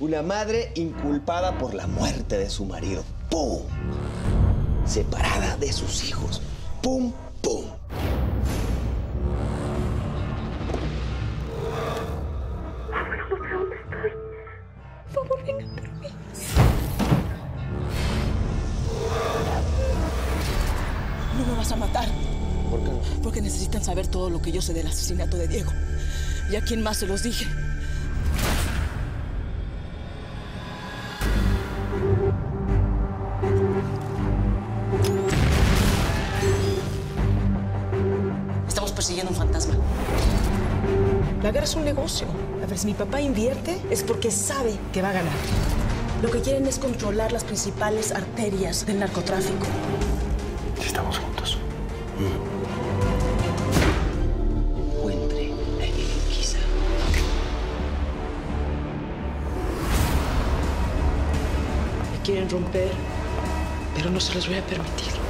Una madre inculpada por la muerte de su marido. ¡Pum! Separada de sus hijos. ¡Pum, pum! A matar. ¿Por qué? Porque necesitan saber todo lo que yo sé del asesinato de Diego. ¿Y a quién más se los dije? Persiguiendo un fantasma. La guerra es un negocio. A ver, si mi papá invierte es porque sabe que va a ganar. Lo que quieren es controlar las principales arterias del narcotráfico. Estamos juntos. Encuentre a Urquiza. Me quieren romper, pero no se los voy a permitir.